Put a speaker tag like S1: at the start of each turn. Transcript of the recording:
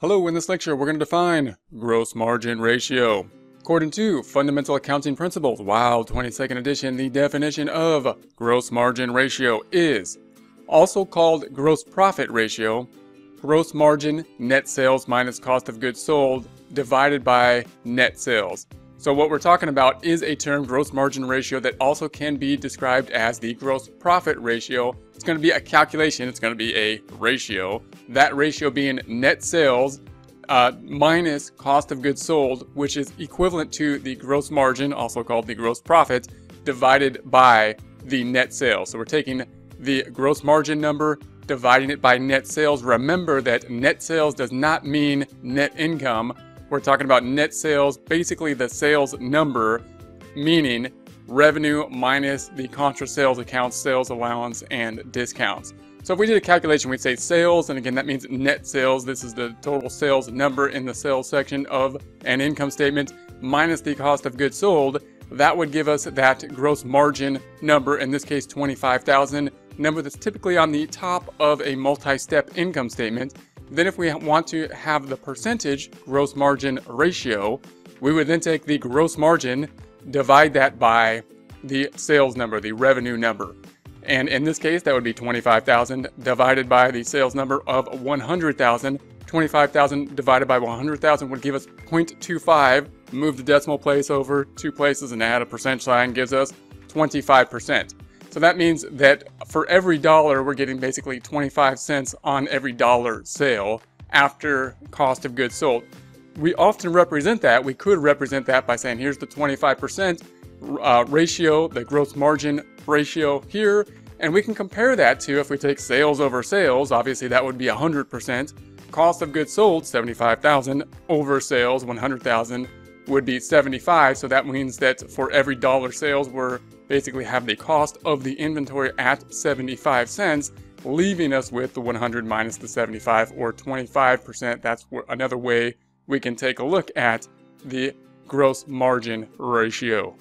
S1: Hello, in this lecture we're going to define gross margin ratio. According to Fundamental Accounting Principles, Wild 22nd edition, the definition of gross margin ratio is also called gross profit ratio, gross margin net sales minus cost of goods sold divided by net sales. So what we're talking about is a term gross margin ratio that also can be described as the gross profit ratio. It's going to be a calculation, it's going to be a ratio. That ratio being net sales uh, minus cost of goods sold, which is equivalent to the gross margin, also called the gross profit, divided by the net sales. So we're taking the gross margin number, dividing it by net sales. Remember that net sales does not mean net income we're talking about net sales, basically the sales number, meaning revenue minus the contra sales accounts, sales allowance, and discounts. So if we did a calculation, we'd say sales, and again, that means net sales. This is the total sales number in the sales section of an income statement minus the cost of goods sold. That would give us that gross margin number, in this case, 25,000 number that's typically on the top of a multi-step income statement. Then if we want to have the percentage gross margin ratio, we would then take the gross margin, divide that by the sales number, the revenue number. And in this case, that would be 25,000 divided by the sales number of 100,000. 25,000 divided by 100,000 would give us 0.25. Move the decimal place over two places and add a percent sign gives us 25%. So that means that for every dollar, we're getting basically 25 cents on every dollar sale after cost of goods sold. We often represent that. We could represent that by saying, here's the 25% uh, ratio, the gross margin ratio here, and we can compare that to if we take sales over sales, obviously that would be 100%. Cost of goods sold, 75,000 over sales, 100,000 would be 75. So that means that for every dollar sales, we're basically have the cost of the inventory at 75 cents, leaving us with the 100 minus the 75 or 25%. That's another way we can take a look at the gross margin ratio.